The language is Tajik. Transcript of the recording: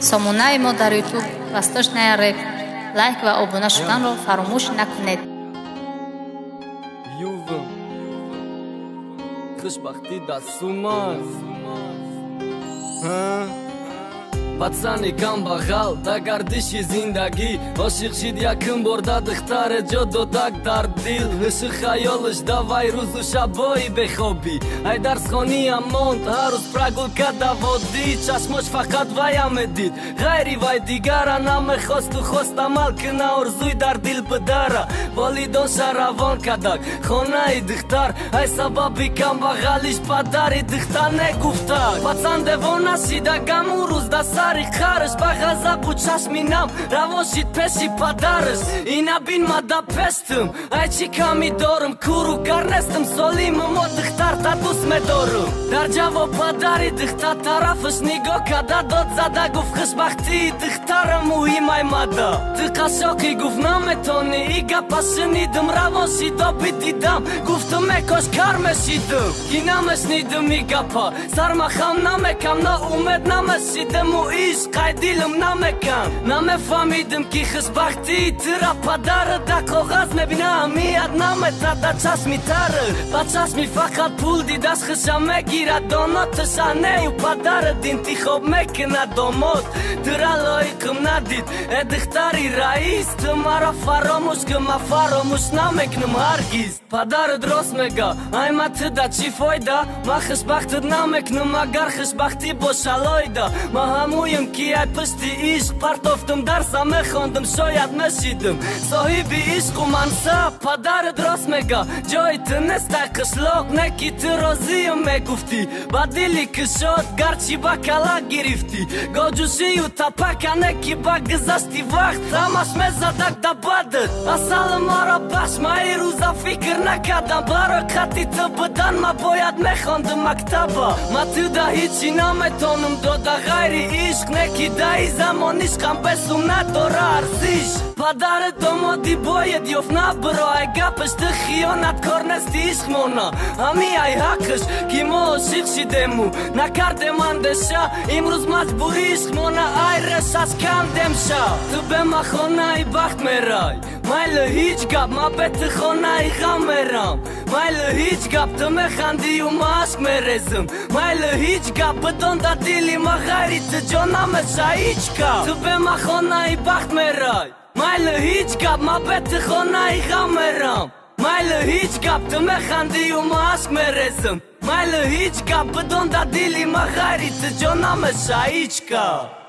сомонаи мо дар ютуб восточная реп лайк ва обуна шуданро фаромӯш накунед хушбахтӣ дастумаст пацани камбағал да гардиши зиндагӣ. Ошиқ шид якум бор да духтаре ҷо додак дар дил. Ҳушу хаёлаш да вай рӯзу шабои бехобӣ. Ай дарсхониам монд ҳаррӯз прогулка да водӣ чашмош фақат ваям медид ғайри вай дигара намехосту хост амал кина орзуй дар дил пидара волидонша равон кадак. Хонаи духтар ай сабаби камбағалиш падари духтар негуфтак пацан девона шида гаму рӯз да сар сари қарш ба ғазабу чашми нам равон шид пеши падарш ина бин ма да пестум ай чӣ камӣ дорум куру гарнестум солиму мо духтар та дӯст медорум. Дар ҷавоб падари духтар тарафаш нигоҳ када дод зада гуфт хушбахтии духтараму имай мада. Ту қашоқӣ гуфт наметонӣ и гапа шунидум равон шидоби дидам. Гуфтум мекош кар мешидум. Ки намешнидум и гапа сармахам намекам наумед намешидаму ишқ ай дилам намекам? Намефаҳмидам ки хушбахтии тира падара да коғаз мебинам. Мият намета да чашми тара ба чашми фақат пул дидаш хуша мегирад. Донот тушанею падарат интихоб мекунад. Домод тура лоиқм надид. Э духтари раис ту маро фаромӯш кун ма фаромӯш намекунам ҳаргиз. Падарат рост мега. Ай ма туда чӣ фоида? Ма хушбахтат намекунам. Агар хушбахтӣ бошалойда ма ҳамуи гӯем ки ай пишти ишқ партофтум дарса мехондам шояд нашидам соҳиби ишқу мансаб падарат рост мега. Ҷои ту нестай қишлоқ не ки ту розиюм мегуфтӣ. Ба дили кушод гарчи ба кала гирифтӣ. Гоҷушию тапака не ки ба гузашти вақт ҳамаш мезадак да бадат. Асали маро башма и рӯза фикр накардам. Барои хати ту будан ма бояд мехондам мактаба. Ма туда ҳичи наметонам дода ғайри ишқ ишқ не ки даи замон ишқам бесум надора арзиш падари домоди бояд ёфт на биро ай гапаш ту хиёнаткор нести ишқ мона ҳами ай ҳаққаш ки мо ошиқ шидему накардем андеша имрӯз маҷбури ишқ мона ай решаш кандемша ту бе ма хонаи бахт мерай майли ҳеҷ гап ма бе Մայլը հիչ գապ, մա պետը խոնայի խամերամ Մայլը հիչ գապ, տմե խանդի ու մասկ մերեզմ Մայլը հիչ գապ, բտոն դա դիլի մաղարի ծջոնա մը շա հիչ գապ Ձպե մա խոնայի բախտ մերայ Մայլը հիչ գապ, մա պետը խոնայի խամերամ Մայլը հիչ գապ, տմե խանդի ու մասկ մերեզմ Մայլը հիչ գապ, բտոն դա դիլի մաղարի ծջոնա մը շա հիչ գապ